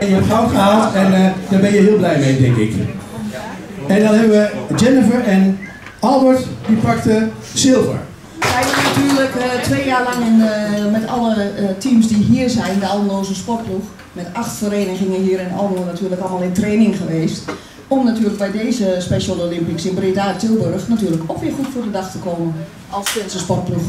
En je hebt goud gehaald en eh, daar ben je heel blij mee, denk ik. En dan hebben we Jennifer en Albert, die pakten zilver. We zijn natuurlijk eh, twee jaar lang in, eh, met alle teams die hier zijn, de Almeloze Sportploeg, met acht verenigingen hier in Almelo natuurlijk allemaal in training geweest. Om natuurlijk bij deze Special Olympics in Breda Tilburg natuurlijk ook weer goed voor de dag te komen als Finse sportploeg.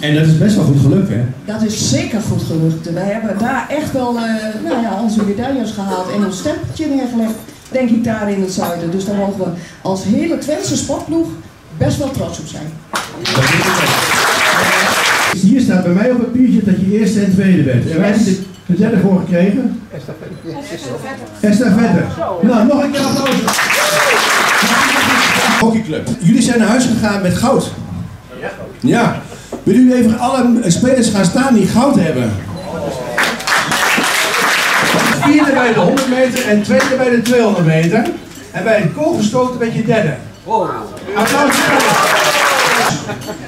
En dat is best wel goed gelukt, hè? Dat is zeker goed gelukt. Wij hebben daar echt wel eh, nou ja, onze medailles gehaald en ons stempeltje neergelegd, denk ik daar in het zuiden. Dus daar mogen we als hele Twentse sportploeg best wel trots op zijn. Hier staat bij mij op het papiertje dat je eerste en tweede bent. En wij hebben de derde voor gekregen. Estafette. Nou, nog een keer applaus. Hockeyclub. Jullie zijn naar huis gegaan met goud. Ja. Willen jullie even alle spelers gaan staan die goud hebben? Vierde bij de 100 meter en tweede bij de 200 meter. En bij het kogelstoten ben je derde. Applaus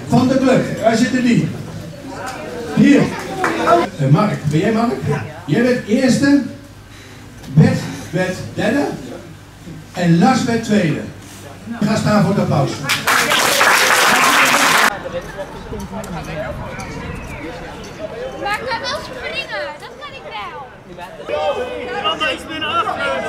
van de club. Waar zitten die? Hier. Eh, Mark, ben jij Mark? Jij werd eerste, Bert werd derde en Lars werd tweede. Ga staan voor de applaus. Maar ik kan wel springen, dat kan ik wel. Anna, iets meer naar achteren.